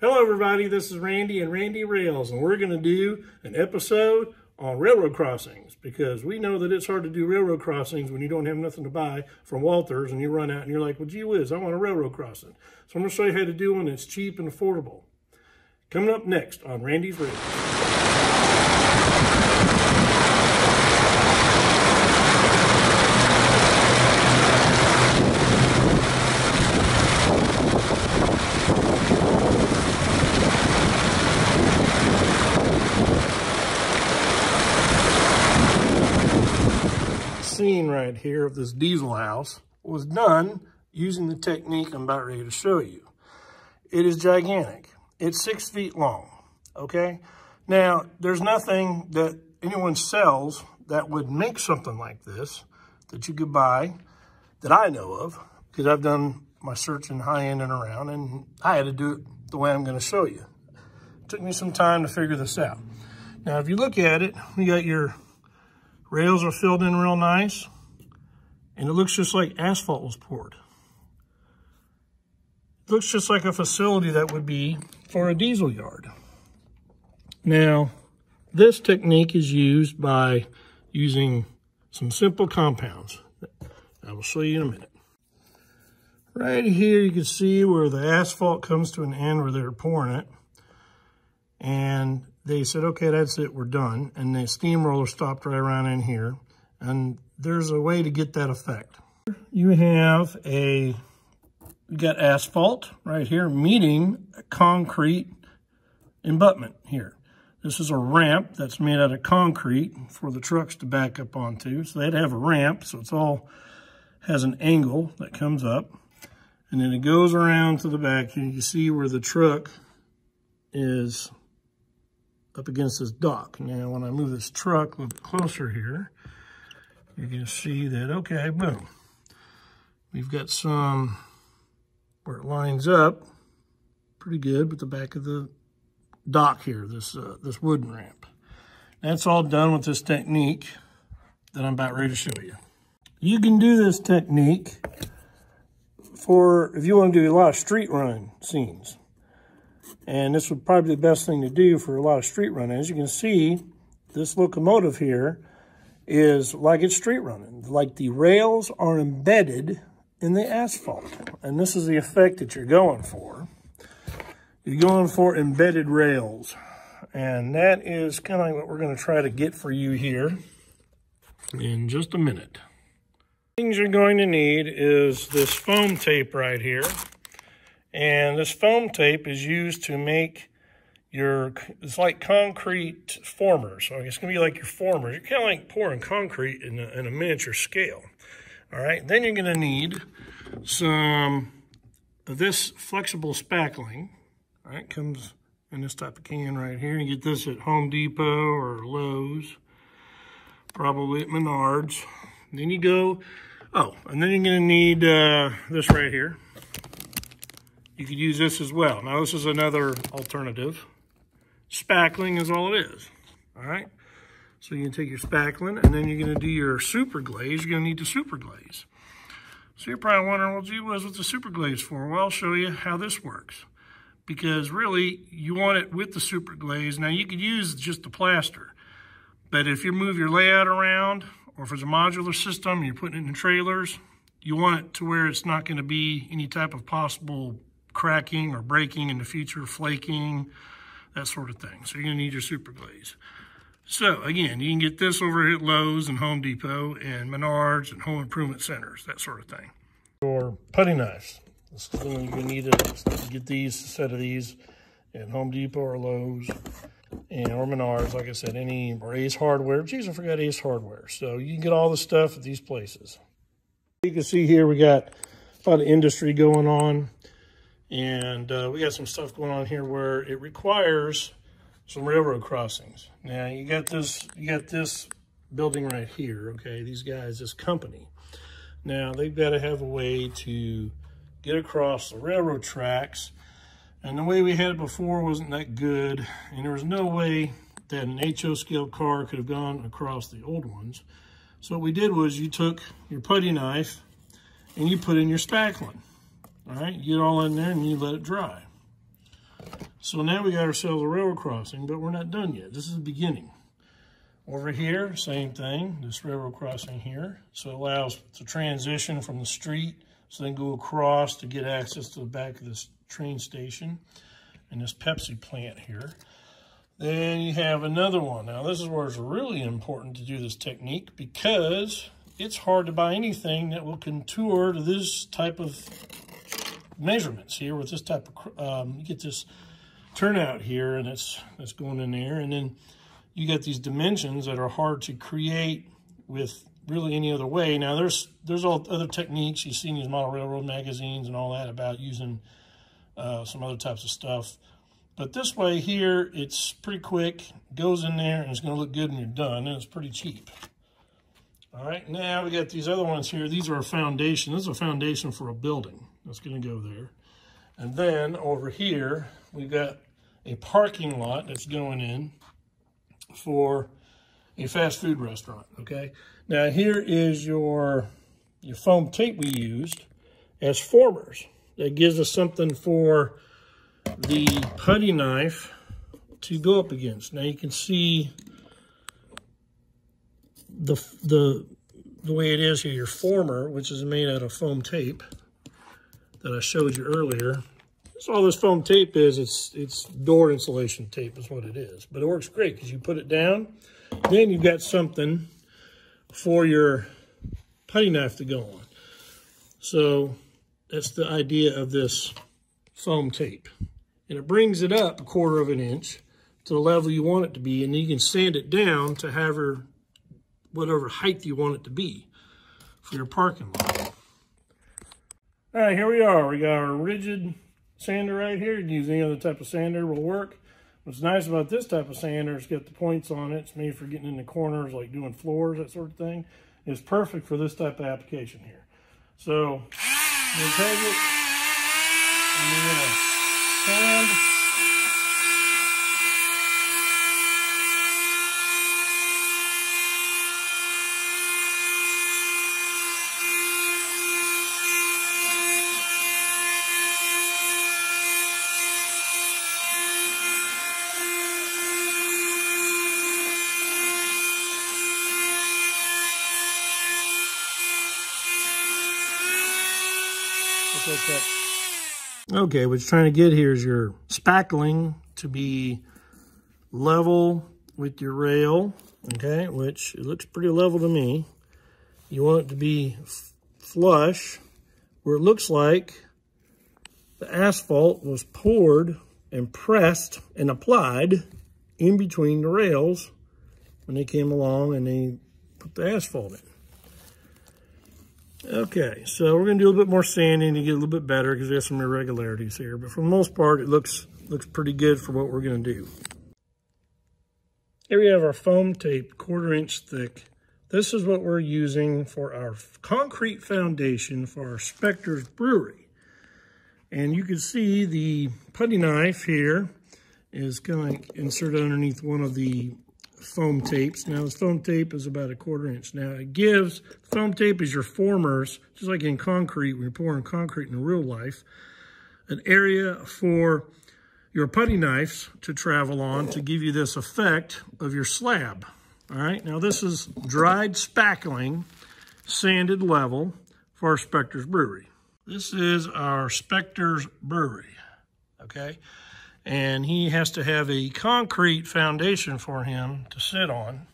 Hello everybody, this is Randy and Randell Rails and we're going to do an episode on railroad crossings because we know that it's hard to do railroad crossings when you don't have nothing to buy from Walthers and you run out and you're like, well gee whiz, I want a railroad crossing. So I'm going to show you how to do one that's cheap and affordable. Coming up next on Randy's Rails. Here of this diesel house was done using the technique I'm about ready to show you. It is gigantic. It's six feet long, okay? Now, there's nothing that anyone sells that would make something like this that you could buy that I know of because I've done my searching high end and around and I had to do it the way I'm going to show you. It took me some time to figure this out. Now, if you look at it, you got your Rails are filled in real nice, and it looks just like asphalt was poured. It looks just like a facility that would be for a diesel yard. Now, this technique is used by using some simple compounds. I will show you in a minute. Right here, you can see where the asphalt comes to an end where they're pouring it. And they said, okay, that's it, we're done. And the steamroller stopped right around in here. And there's a way to get that effect. You have a, you got asphalt right here meeting a concrete embutment here. This is a ramp that's made out of concrete for the trucks to back up onto. So they'd have a ramp, so it's all has an angle that comes up. And then it goes around to the back, and you see where the truck is up against this dock. Now, when I move this truck a little bit closer here, you can see that, okay, boom. We've got some where it lines up pretty good with the back of the dock here, this, uh, this wooden ramp. That's all done with this technique that I'm about ready to show you. You can do this technique for if you want to do a lot of street run scenes. And this would probably be the best thing to do for a lot of street running. As you can see, this locomotive here is like it's street running. Like the rails are embedded in the asphalt. And this is the effect that you're going for. You're going for embedded rails. And that is kind of what we're going to try to get for you here in just a minute. Things you're going to need is this foam tape right here. And this foam tape is used to make your, it's like concrete formers. So it's to be like your formers. You're kind of like pouring concrete in a, in a miniature scale. All right, then you're to need some of this flexible spackling. All right, comes in this type of can right here. You get this at Home Depot or Lowe's, probably at Menards. Then you go, oh, and then you're to need uh, this right here. You could use this as well. Now, this is another alternative. Spackling is all it is, all right? So you can take your spackling, and then you're going to do your super glaze. You're going to need the super glaze. So you're probably wondering, well, gee what's the super glaze for? Well, I'll show you how this works. Because really, you want it with the super glaze. Now, you could use just the plaster. But if you move your layout around, or if it's a modular system, you're putting it in trailers, you want it to where it's not going to be any type of possible cracking or breaking in the future, flaking, that sort of thing. So you're to need your super glaze. So again, you can get this over at Lowe's and Home Depot and Menards and home improvement centers, that sort of thing. Or putty knives. You're going to need to get these, a set of these at Home Depot or Lowe's and or Menards, like I said, any or Ace Hardware. Geez, I forgot Ace Hardware. So you can get all the stuff at these places. You can see here we got a lot of industry going on. And uh, we got some stuff going on here where it requires some railroad crossings. Now you got this, you got this building right here, okay? These guys, this company. Now they've got to have a way to get across the railroad tracks. And the way we had it before wasn't that good. And there was no way that an HO scale car could have gone across the old ones. So what we did was you took your putty knife and you put in your spackling. All right, get all in there and you let it dry. So now we got ourselves a railroad crossing, but we're not done yet. This is the beginning. Over here, same thing, this railroad crossing here. So it allows to transition from the street, so then go across to get access to the back of this train station and this Pepsi plant here. Then you have another one. Now this is where it's really important to do this technique because it's hard to buy anything that will contour to this type of measurements here with this type of, um, you get this turnout here and it's, it's going in there. And then you get these dimensions that are hard to create with really any other way. Now there's, there's all other techniques you see in these model railroad magazines and all that about using uh, some other types of stuff. But this way here, it's pretty quick, goes in there, and it's going to look good when you're done, and it's pretty cheap. All right, now we got these other ones here. These are a foundation. This is a foundation for a building. That's going to go there. And then over here, we've got a parking lot that's going in for a fast food restaurant, okay? Now here is your, your foam tape we used as formers. That gives us something for the putty knife to go up against. Now you can see the, the, the way it is here, your former, which is made out of foam tape that I showed you earlier. So all this foam tape is, it's, it's door insulation tape is what it is. But it works great because you put it down, then you've got something for your putty knife to go on. So that's the idea of this foam tape and it brings it up a quarter of an inch to the level you want it to be, and you can sand it down to have however, whatever height you want it to be for your parking lot. All right, here we are. We got our Ridgid sander right here. You can use any other type of sander will work. What's nice about this type of sander is got the points on it. It's made for getting in the corners, like doing floors, that sort of thing. It's perfect for this type of application here. So, you take it, and you're gonna hand. Okay. Okay, what you're trying to get here is your spackling to be level with your rail, okay, which it looks pretty level to me. You want it to be flush, where it looks like the asphalt was poured and pressed and applied in between the rails when they came along and they put the asphalt in. Okay, so we're going to do a little bit more sanding to get a little bit better because we have some irregularities here. But for the most part, it looks looks pretty good for what we're going to do. Here we have our foam tape, quarter inch thick. This is what we're using for our concrete foundation for our Spector's Brewery. And you can see the putty knife here is kind of inserted underneath one of the foam tapes. Now, this foam tape is about a quarter inch. Now, it gives, foam tape is your formers, just like in concrete, when you're pouring concrete in real life, an area for your putty knives to travel on to give you this effect of your slab. All right, now this is dried spackling, sanded level for our Spector's Brewery. This is our Spector's Brewery, okay? And he has to have a concrete foundation for him to sit on.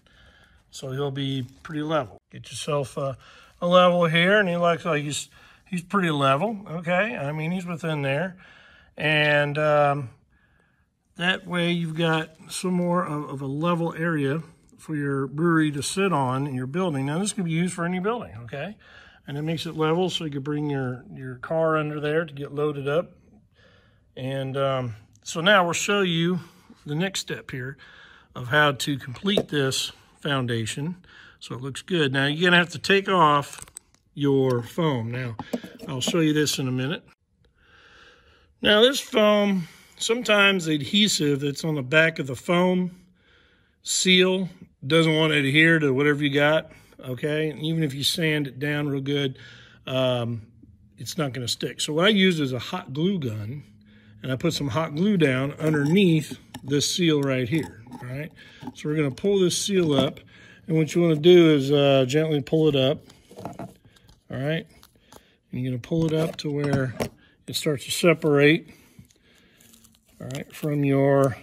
So he'll be pretty level. Get yourself a, a level here and he looks like he's he's pretty level okay? I mean he's within there. And um, that way you've got some more of, of, a level area for your brewery to sit on in your building. Now this can be used for any building okay? And it makes it level so you can bring your your car under there to get loaded up. And um, so now we'll show you the next step here of how to complete this foundation so it looks good. Now you're gonna have to take off your foam. Now I'll show you this in a minute. Now this foam, sometimes the adhesive that's on the back of the foam seal doesn't want to adhere to whatever you got, okay? And even if you sand it down real good, um, it's not gonna stick. So what I use is a hot glue gun and I put some hot glue down underneath this seal right here, all right? So we're gonna pull this seal up, and what you wanna do is uh, gently pull it up, all right? And you're gonna pull it up to where it starts to separate, all right, from your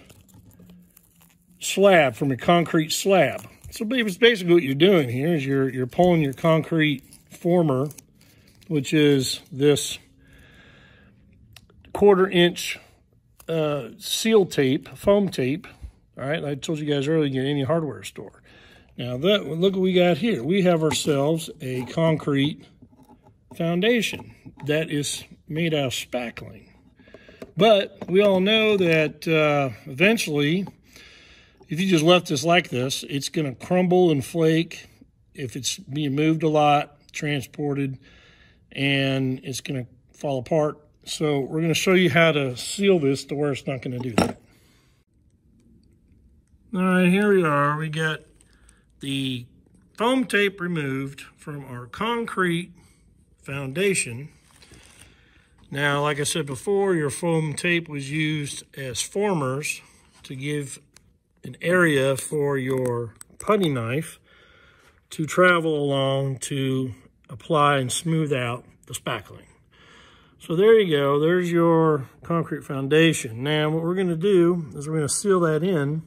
slab, from your concrete slab. So basically what you're doing here is you're, you're pulling your concrete former, which is this quarter inch uh, seal tape, foam tape. All right, I told you guys earlier, get any hardware store. Now, that, look what we got here. We have ourselves a concrete foundation that is made out of spackling. But we all know that uh, eventually, if you just left this like this, it's going to crumble and flake if it's being moved a lot, transported, and it's going to fall apart so we're going to show you how to seal this to where it's not going to do that. All right, here we are. We got the foam tape removed from our concrete foundation. Now, like I said before, your foam tape was used as formers to give an area for your putty knife to travel along to apply and smooth out the spackling. So there you go. There's your concrete foundation. Now what we're going to do is we're going to seal that in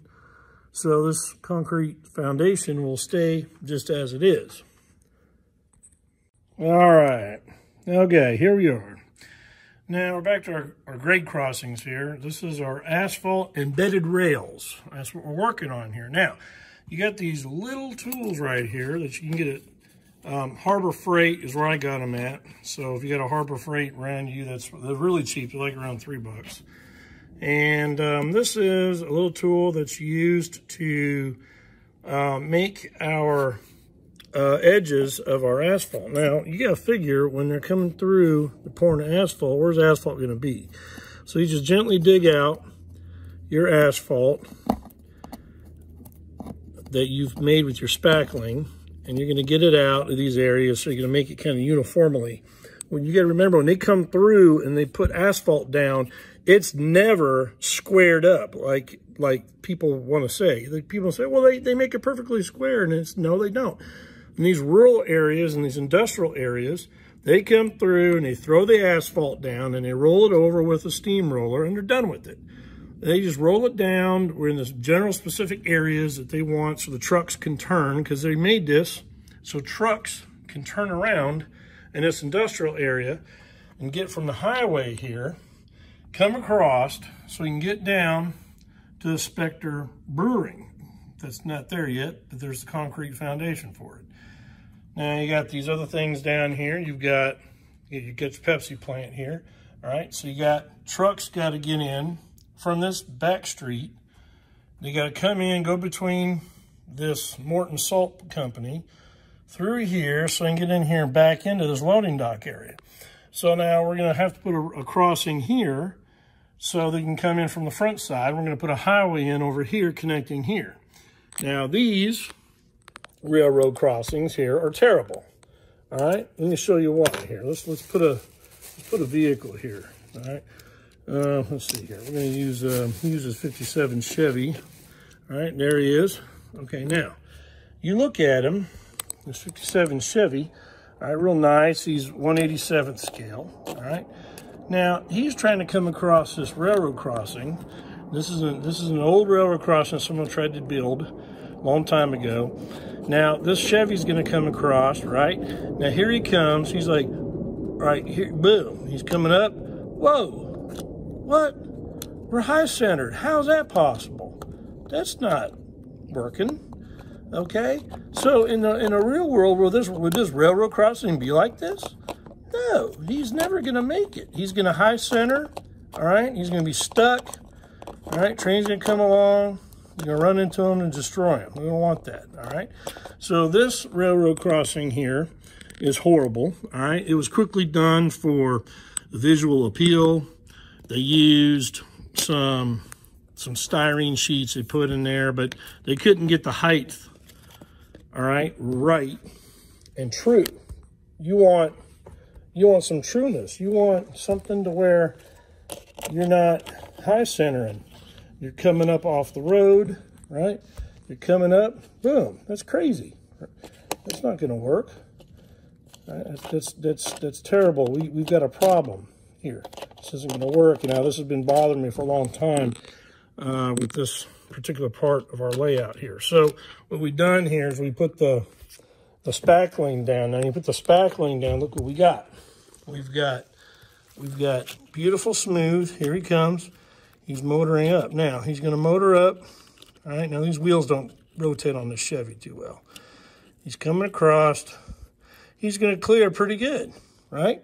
so this concrete foundation will stay just as it is. All right. Okay, here we are. Now we're back to our, our grade crossings here. This is our asphalt embedded rails. That's what we're working on here. Now, you got these little tools right here that you can get at um, Harbor Freight is where I got them at. So if you got a Harbor Freight around you, that's they're really cheap. They're like around three bucks. And um, this is a little tool that's used to uh, make our uh, edges of our asphalt. Now, you got to figure when they're coming through the pouring of asphalt, where's asphalt going to be? So you just gently dig out your asphalt that you've made with your spackling and you're going to get it out of these areas so you're going to make it kind of uniformly. When you got to remember, when they come through and they put asphalt down, it's never squared up like like people want to say. Like people say, well, they, they make it perfectly square, and it's no, they don't. In these rural areas and these industrial areas, they come through and they throw the asphalt down and they roll it over with a steamroller and they're done with it. They just roll it down. We're in the general specific areas that they want so the trucks can turn because they made this so trucks can turn around in this industrial area and get from the highway here, come across so we can get down to the Specter Brewing. That's not there yet, but there's the concrete foundation for it. Now you got these other things down here. You've got, you get your Pepsi plant here. All right, so you got trucks got to get in from this back street. They got to come in, go between this Morton Salt Company through here so I can get in here and back into this loading dock area. So now we're going to have to put a, a crossing here so they can come in from the front side. We're going to put a highway in over here connecting here. Now these railroad crossings here are terrible. All right, let me show you why here. Let's let's put a let's put a vehicle here. All right, uh, let's see here. We're going to use, uh, use this 57 Chevy. All right, there he is. Okay, now, you look at him, this 57 Chevy, all right, real nice. He's 187th scale, all right. Now, he's trying to come across this railroad crossing. This is, a, this is an old railroad crossing someone tried to build a long time ago. Now, this Chevy's going to come across, right? Now, here he comes. He's like, right here, boom. He's coming up. Whoa, what? We're high centered. How's that possible? That's not working. Okay? So in the in a real world, will this would this railroad crossing be like this? No, he's never gonna make it. He's gonna high center, all right? He's gonna be stuck. All right, train's gonna come along, you're gonna run into him and destroy him. We don't want that, all right? So this railroad crossing here is horrible, all right? It was quickly done for visual appeal, they used some some styrene sheets they put in there, but they couldn't get the height, all right, right and true. You want you want some trueness. You want something to where you're not high centering. You're coming up off the road, right? You're coming up, boom, that's crazy. That's not gonna work. Uh, that's, that's, that's terrible. We, we've got a problem here. This isn't gonna work. Now this has been bothering me for a long time uh, with this particular part of our layout here. So what we've done here is we put the, the spackling down. Now you put the spackling down, look what we got. We've got, we've got beautiful smooth. Here he comes. He's motoring up. Now he's gonna motor up. All right, now these wheels don't rotate on the Chevy too well. He's coming across. He's gonna clear pretty good, right?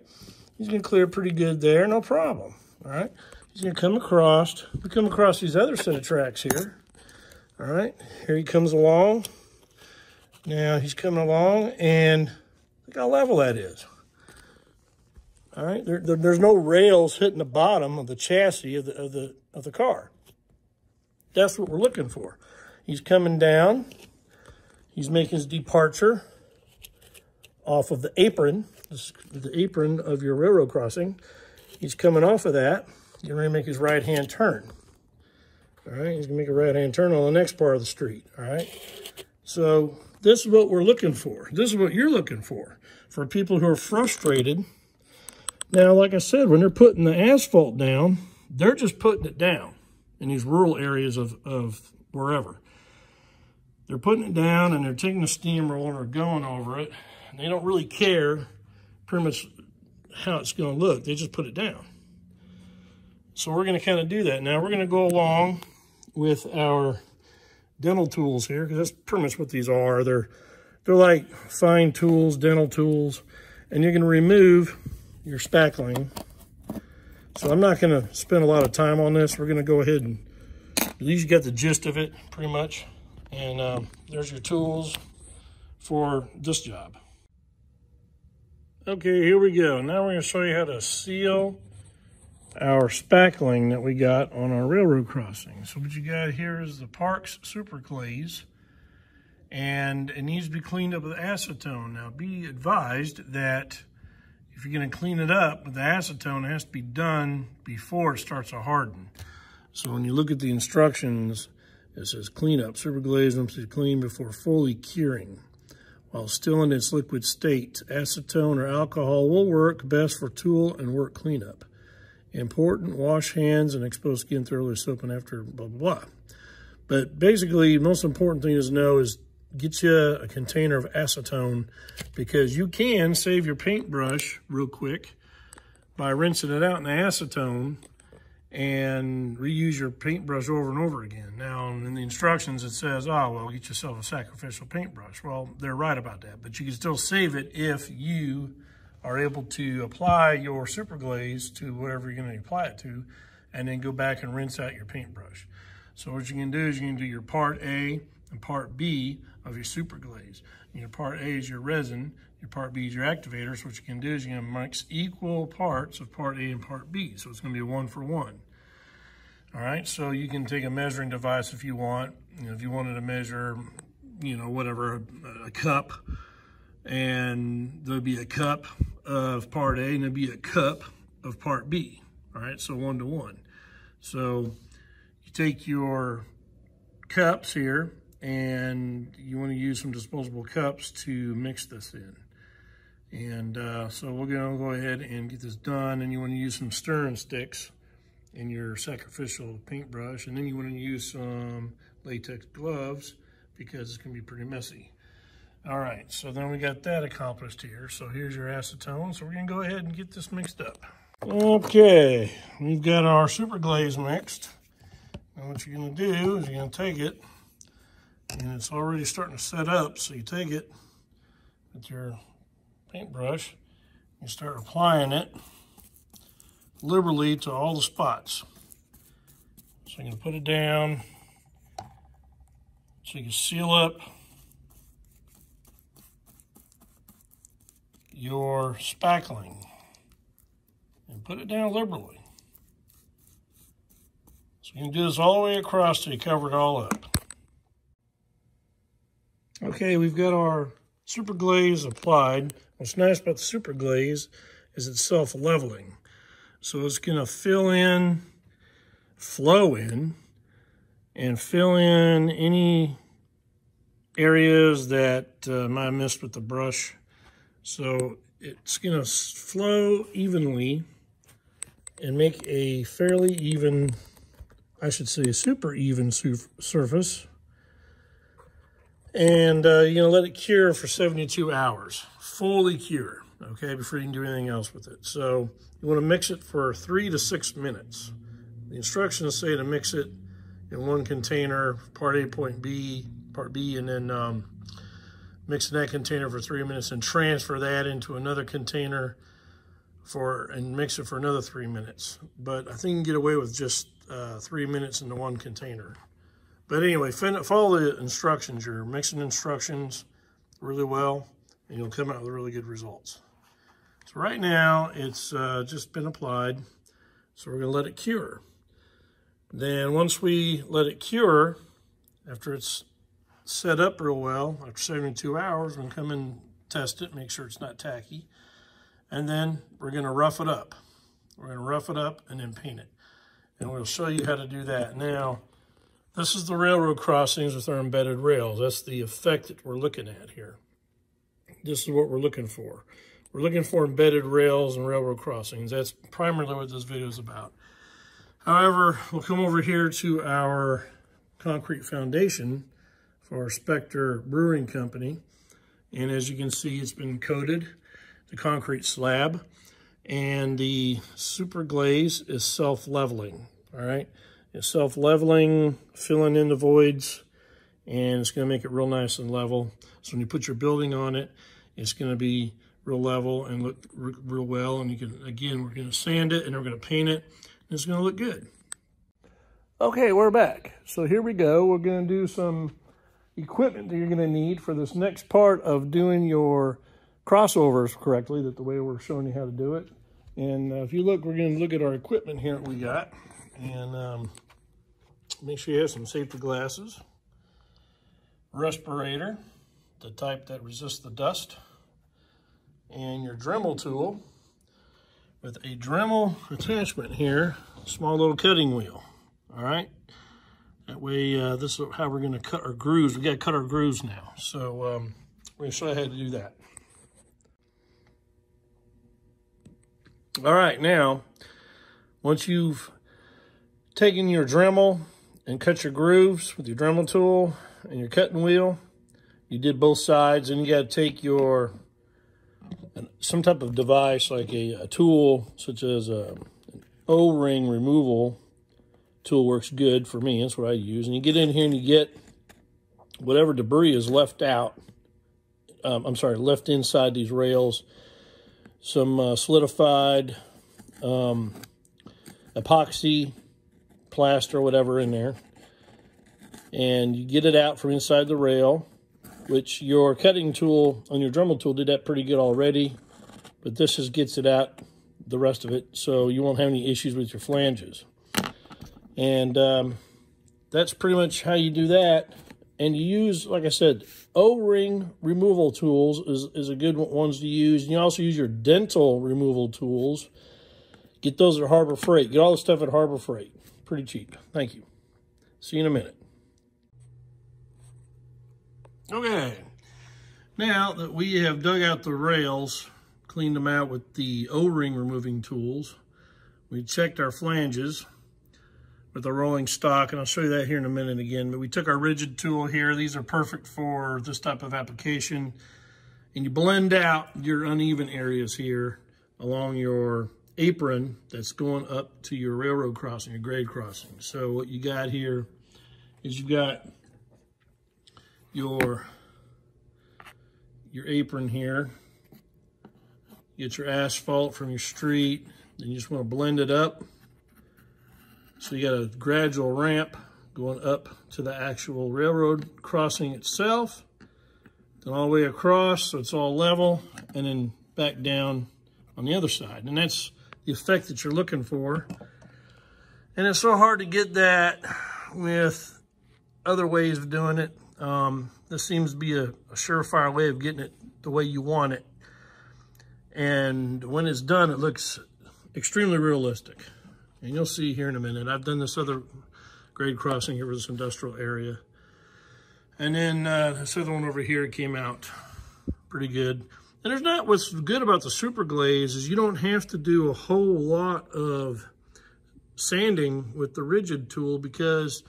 He's gonna clear pretty good there, no problem, all right? He's going to come across. We come across these other set of tracks here. All right, here he comes along. Now he's coming along, and look how level that is. All right, there, there, there's no rails hitting the bottom of the chassis of the, of the of the car. That's what we're looking for. He's coming down. He's making his departure off of the apron, the apron of your railroad crossing. He's coming off of that. He's going to make his right-hand turn. All right, he's going to make a right-hand turn on the next part of the street. All right, so this is what we're looking for. This is what you're looking for, for people who are frustrated. Now, like I said, when they're putting the asphalt down, they're just putting it down in these rural areas of, of wherever. They're putting it down and they're taking the steamroller or going over it. And they don't really care pretty much how it's going to look. They just put it down. So we're going to kind of do that. Now we're going to go along with our dental tools here because that's pretty much what these are. They're, they're like fine tools, dental tools, and going to remove your spackling. So I'm not going to spend a lot of time on this. We're going to go ahead and, at least you got the gist of it pretty much. And um, there's your tools for this job. Okay, here we go. Now we're going to show you how to seal our spackling that we got on our railroad crossing. So what you got here is the Parks Super Glaze, and it needs to be cleaned up with acetone. Now be advised that if you're going to clean it up with the acetone, it has to be done before it starts to harden. So when you look at the instructions, it says clean up. Super Glaze must be cleaned before fully curing. While still in its liquid state, acetone or alcohol will work best for tool and work cleanup. Important, wash hands and expose skin thoroughly soap and after blah, blah, blah. But basically, most important thing to know is get you a container of acetone because you can save your paintbrush real quick by rinsing it out in the acetone and reuse your paintbrush over and over again. Now, in the instructions, it says, oh, well, get yourself a sacrificial paintbrush. Well, they're right about that, but you can still save it if you are able to apply your super glaze to whatever you're going to apply it to, and then go back and rinse out your paintbrush. So what you can do is you can do your part A and part B of your super glaze. Your part A is your resin, your part B is your activator. So what you can do is you're to mix equal parts of part A and part B. So it's going to be a one for one. All right, so you can take a measuring device if you want. You know, if you wanted to measure, you know, whatever, a, a cup, and there'll be a cup of part A and there'll be a cup of part B. All right, so one to one. So you take your cups here and you want to use some disposable cups to mix this in. And uh, so we're going to go ahead and get this done. And you want to use some stirring sticks in your sacrificial paintbrush. And then you want to use some latex gloves because it's to be pretty messy. All right, so then we got that accomplished here. So here's your acetone. So we're gonna go ahead and get this mixed up. Okay, we've got our super glaze mixed. Now what you're gonna do is you're gonna take it, and it's already starting to set up, so you take it with your paintbrush, you start applying it liberally to all the spots. So you're gonna put it down so you can seal up your spackling and put it down liberally. So you can do this all the way across till you cover it all up. Okay, we've got our super glaze applied. What's nice about the super glaze is it's self-leveling. So it's going to fill in flow in and fill in any areas that uh, I missed with the brush. So it's going to flow evenly and make a fairly even, I should say a super even surface. And uh, going to let it cure for 72 hours, fully cure, okay, before you can do anything else with it. So you want to mix it for three to six minutes. The instructions say to mix it in one container, part A, point B, part B, and then um, mix in that container for three minutes and transfer that into another container for and mix it for another three minutes. But I think you can get away with just uh, three minutes into one container. But anyway, follow the instructions, You're mixing instructions really well, and you'll come out with really good results. So right now, it's uh, just been applied, so we're gonna let it cure. Then once we let it cure, after it's set up real well, after 72 hours, we're gonna come and test it, make sure it's not tacky. And then we're gonna rough it up. We're gonna rough it up and then paint it. And we'll show you how to do that. Now, this is the railroad crossings with our embedded rails. That's the effect that we're looking at here. This is what we're looking for. We're looking for embedded rails and railroad crossings. That's primarily what this video is about. However, we'll come over here to our concrete foundation for Spectre Brewing Company. And as you can see, it's been coated the concrete slab, and the super glaze is self-leveling, all right? It's self-leveling, filling in the voids, and it's gonna make it real nice and level. So when you put your building on it, it's gonna be real level and look real well. And you can, again, we're gonna sand it and we're gonna paint it, and it's gonna look good. Okay, we're back. So here we go. We're gonna do some equipment that you're gonna need for this next part of doing your crossovers correctly, that the way we're showing you how to do it. And uh, if you look, we're going to look at our equipment here that we got. And um, make sure you have some safety glasses, respirator, the type that resists the dust, and your Dremel tool with a Dremel attachment here, small little cutting wheel. All right. That way, uh, this is how we're going to cut our grooves. We got to cut our grooves now. So um, we're to show you how to do that. All right, now, once you've taken your Dremel and cut your grooves with your Dremel tool and your cutting wheel, you did both sides, and you got to take your some type of device like a, a tool such as a, an O-ring removal tool works good for me. That's what I use. And you get in here and you get whatever debris is left out. Um, I'm sorry, left inside these rails some uh, solidified um, epoxy plaster, whatever in there. And you get it out from inside the rail, which your cutting tool on your Dremel tool did that pretty good already. But this just gets it out, the rest of it, so you won't have any issues with your flanges. And um, that's pretty much how you do that and you use, like I said, O-ring removal tools is, is a good ones to use. And you also use your dental removal tools. Get those at Harbor Freight. Get all the stuff at Harbor Freight. Pretty cheap. Thank you. See you in a minute. Okay. Now that we have dug out the rails, cleaned them out with the O-ring removing tools, we checked our flanges with the rolling stock, and I'll show you that here in a minute again. But we took our Ridgid tool here. These are perfect for this type of application. And you blend out your uneven areas here along your apron that's going up to your railroad crossing, your grade crossing. So what you got here is you've got your, your apron here. get your asphalt from your street. and you just want to blend it up so you got a gradual ramp going up to the actual railroad crossing itself, then all the way across so it's all level, and then back down on the other side. And that's the effect that you're looking for. And it's so hard to get that with other ways of doing it. Um, this seems to be a, a surefire way of getting it the way you want it. And when it's done, it looks extremely realistic. And you'll see here in a minute, I've done this other grade crossing here with this industrial area. And then uh, this other one over here came out pretty good. And there's not, what's good about the super glaze is you don't have to do a whole lot of sanding with the Ridgid tool because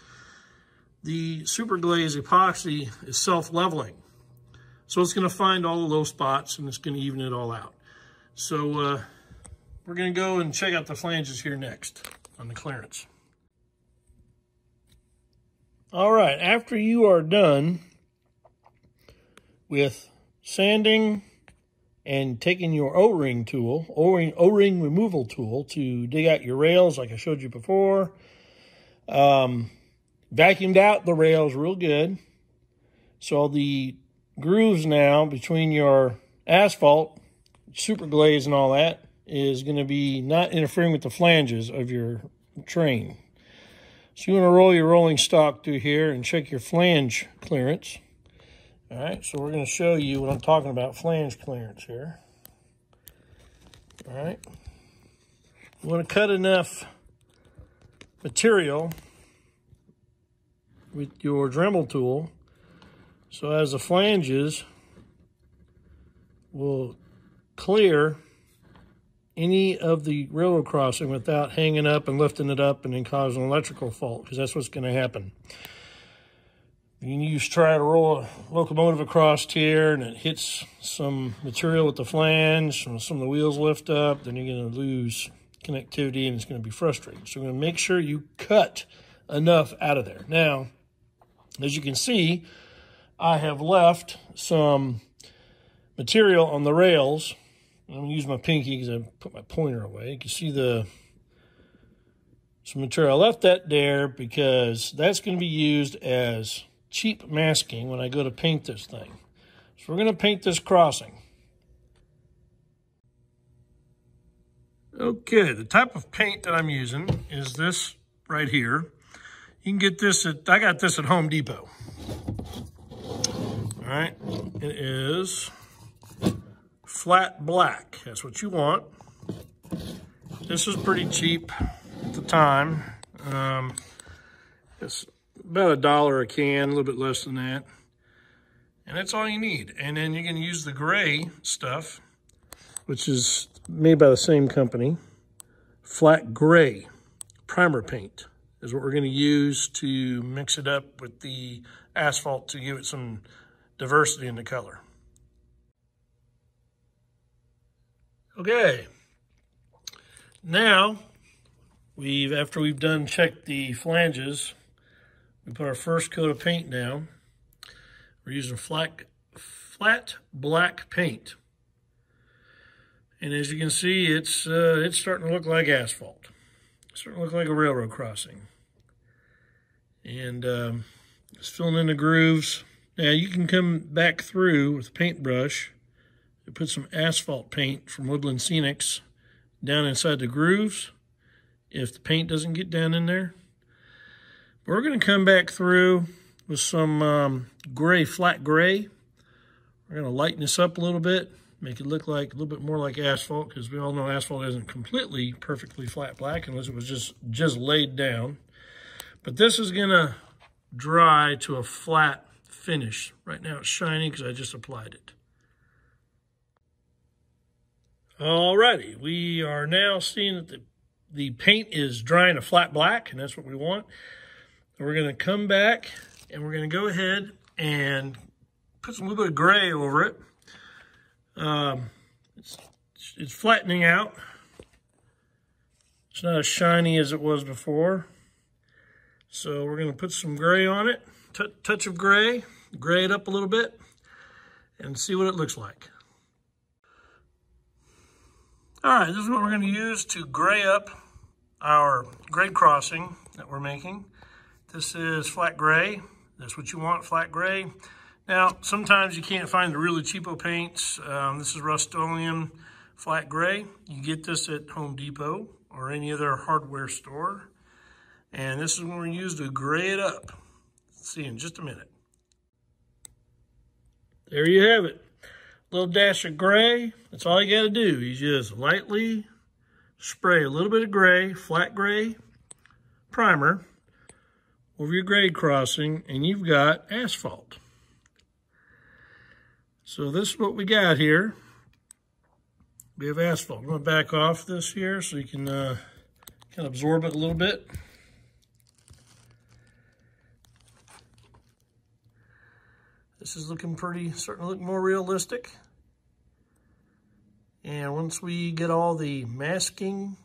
the super glaze epoxy is self-leveling. So it's gonna find all the low spots and it's gonna even it all out. So uh, we're gonna go and check out the flanges here next on the clearance. All right, after you are done with sanding and taking your O-ring tool, O-ring O-ring removal tool to dig out your rails like I showed you before. Um, vacuumed out the rails real good. So the grooves now between your asphalt, super glaze and all that is going to be not interfering with the flanges of your train. So you want to roll your rolling stock through here and check your flange clearance. All right, so we're going to show you what I'm talking about, flange clearance here. All right. You want to cut enough material with your Dremel tool so as the flanges will clear any of the railroad crossing without hanging up and lifting it up and then causing an electrical fault because that's what's going to happen. You use try to roll a locomotive across here and it hits some material with the flange, and some of the wheels lift up, then you're going to lose connectivity and it's going to be frustrating. So we're going to make sure you cut enough out of there. Now, as you can see, I have left some material on the rails. I'm going to use my pinky because I put my pointer away. You can see the some material. I left that there because that's going to be used as cheap masking when I go to paint this thing. So we're going to paint this crossing. Okay, the type of paint that I'm using is this right here. You can get this at, I got this at Home Depot. All right, it is flat black. That's what you want. This is pretty cheap at the time. Um, it's about a dollar a can, a little bit less than that. And that's all you need. And then you can use the gray stuff, which is made by the same company. Flat gray primer paint is what we're going to use to mix it up with the asphalt to give it some diversity in the color. Okay, now we've after we've done checked the flanges we put our first coat of paint down. We're using flat, flat black paint. And as you can see, it's uh, it's starting to look like asphalt. It's starting to look like a railroad crossing. And um, just filling in the grooves. Now you can come back through with a paintbrush and put some asphalt paint from Woodland Scenics down inside the grooves if the paint doesn't get down in there. We're going to come back through with some um, gray, flat gray. We're going to lighten this up a little bit, make it look like a little bit more like asphalt, because we all know asphalt isn't completely perfectly flat black unless it was just, just laid down. But this is going to dry to a flat finish. Right now it's shiny because I just applied it. Alrighty, we are now seeing that the, the paint is drying a flat black, and that's what we want we're going to come back and we're going to go ahead and put some little bit of gray over it. Um, it's, it's flattening out. It's not as shiny as it was before. So we're going to put some gray on it, touch of gray, gray it up a little bit, and see what it looks like. All right, this is what we're going to use to gray up our grade crossing that we're making. This is flat gray. That's what you want, flat gray. Now, sometimes you can't find the really cheapo paints. Um, this is Rust-Oleum flat gray. You get this at Home Depot or any other hardware store. And this is what we're use to gray it up. See in just a minute. There you have it. A little dash of gray. That's all you got to do. You just lightly spray a little bit of gray, flat gray primer over your grade crossing and you've got asphalt. So this is what we got here. We have asphalt. I'm going to back off this here so you can uh, kind of absorb it a little bit. This is looking pretty, starting to look more realistic. And once we get all the masking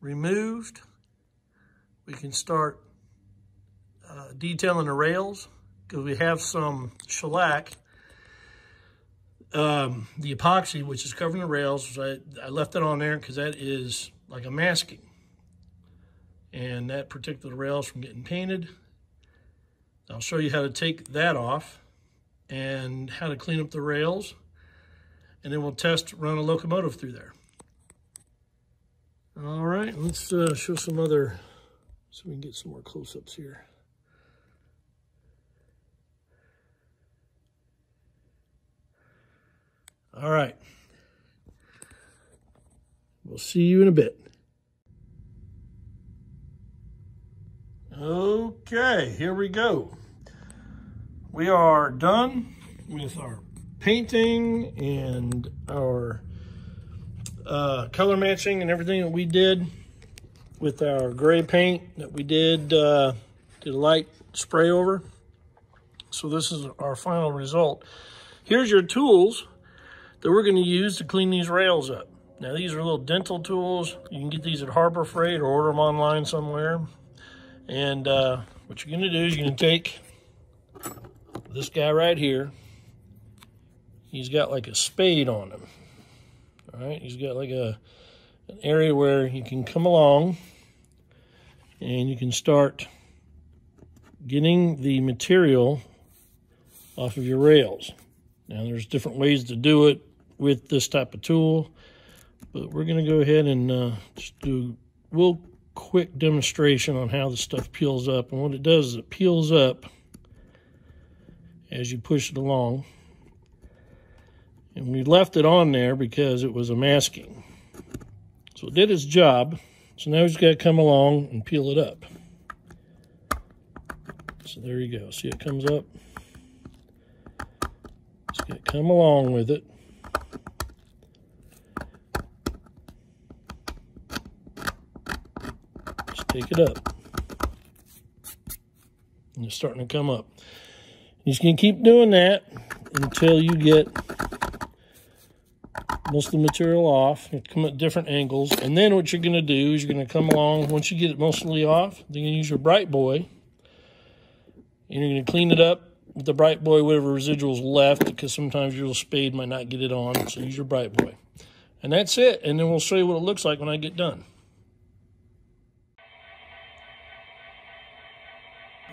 removed, we can start uh, detailing the rails because we have some shellac. Um, the epoxy, which is covering the rails, I, I left it on there because that is like a masking. And that protected the rails from getting painted. I'll show you how to take that off and how to clean up the rails. And then we'll test run a locomotive through there. All right, let's uh, show some other, so we can get some more close-ups here. All right. We'll see you in a bit. Okay, here we go we are done with our painting and our uh, color matching and everything that we did with our gray paint that we did, uh, did a light spray over. So this is our final result. Here's your tools that we're going to use to clean these rails up. Now these are little dental tools. You can get these at Harbor Freight or order them online somewhere. And uh, what you're going to do is you're going to take this guy right here, he's got like a spade on him. All right, he's got like a an area where you can come along and you can start getting the material off of your rails. Now there's different ways to do it with this type of tool, but we're going to go ahead and uh, just do a real quick demonstration on how the stuff peels up. And what it does is it peels up as you push it along. And we left it on there because it was a masking. So it did its job. So now we just got to come along and peel it up. So there you go. See it comes up. Just got to come along with it. Just take it up. And it's starting to come up. You're just going to keep doing that until you get most of the material off. You come at different angles. And then what you're going to do is you're going to come along, once you get it mostly off, then you're going to use your Bright Boy. And you're going to clean it up with the Bright Boy, whatever residuals left, because sometimes your little spade might not get it on. So use your Bright Boy. And that's it. And then we'll show you what it looks like when I get done.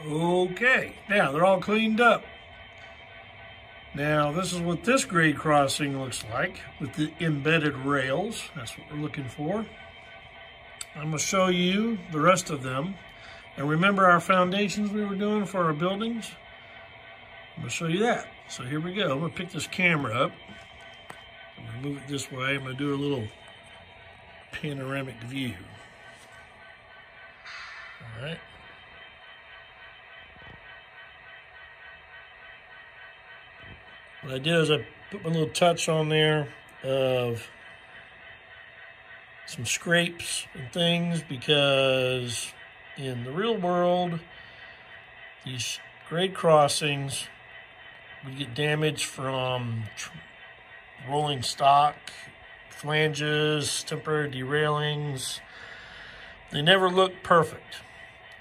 Okay, now they're all cleaned up. Now this is what this grade crossing looks like with the embedded rails. That's what we're looking for. I'm going to show you the rest of them. And remember our foundations we were doing for our buildings? I'm going to show you that. So here we go. I'm going to pick this camera up. I'm going to move it this way. I'm going to do a little panoramic view. All right. What I did is I put my little touch on there of some scrapes and things because in the real world, these grade crossings would get damaged from rolling stock, flanges, temporary derailings. They never look perfect.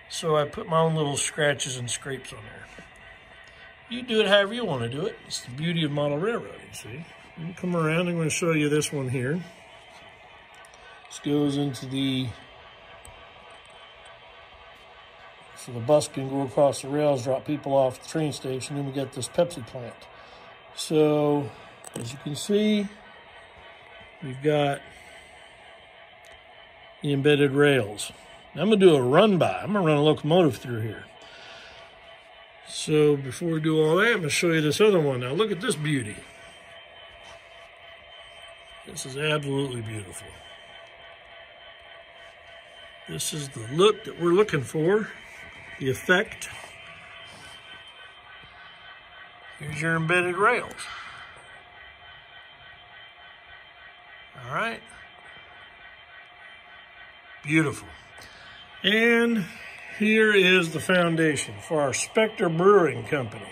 So I put my own little scratches and scrapes on there. You do it however you want to do it. It's the beauty of model railroading, see? You come around, I'm going to show you this one here. This goes into the, so the bus can go across the rails, drop people off the train station, then we got this Pepsi plant. So, as you can see, we've got the embedded rails. Now I'm going to do a run by. I'm going to run a locomotive through here. So before we do all that, I'm going to show you this other one. Now look at this beauty. This is absolutely beautiful. This is the look that we're looking for, the effect. Here's your embedded rails. All right. Beautiful. And here is the foundation for our Spectre Brewing Company.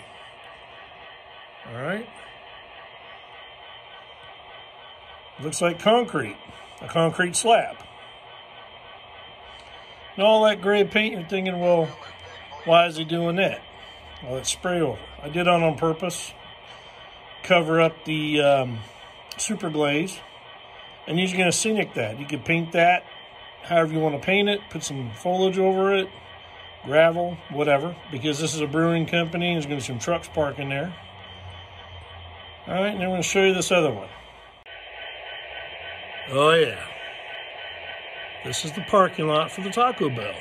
All right. Looks like concrete, a concrete slab. And all that gray paint, you're thinking, well, why is he doing that? Well, it's spray over. I did on on purpose. Cover up the um, super glaze. And you're going to scenic that. You can paint that however you want to paint it. Put some foliage over it. Gravel, whatever. Because this is a brewing company. There's going to be some trucks parking there. All right, and I'm going to show you this other one. Oh, yeah. This is the parking lot for the Taco Bell.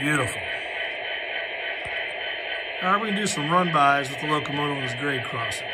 Beautiful. All right, we can do some run-bys with the locomotive on this grade crossing.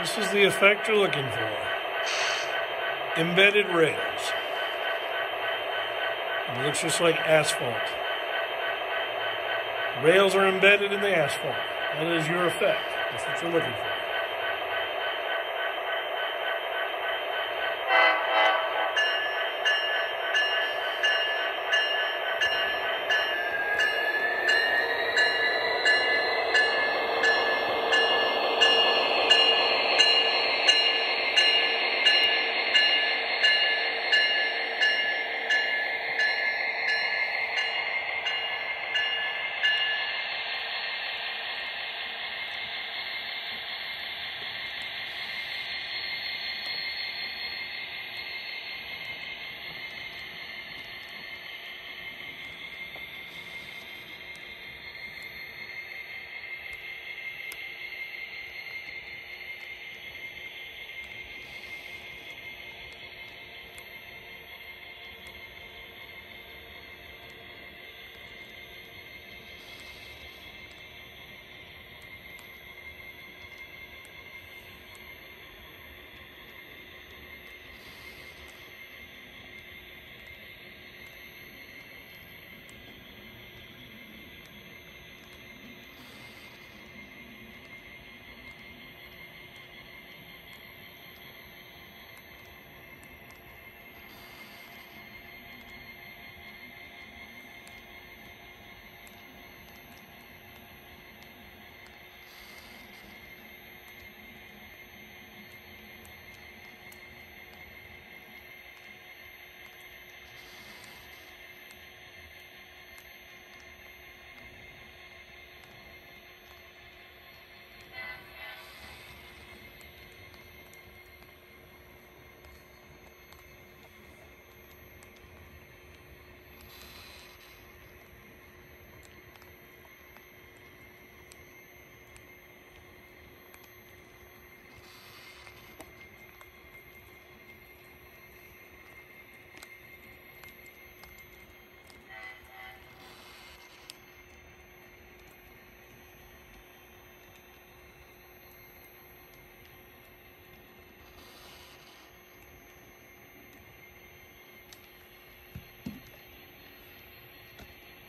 This is the effect you're looking for. Embedded rails. It looks just like asphalt. Rails are embedded in the asphalt. That is your effect. That's what you're looking for.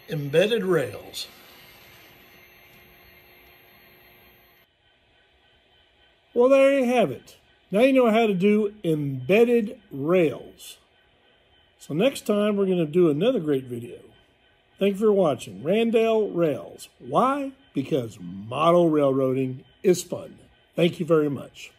Embedded rails. Well, there you have it. Now you know how to do embedded rails. So next time we're going to do another great video. Thank you for watching Randell Rails. Why? Because model railroading is fun. Thank you very much.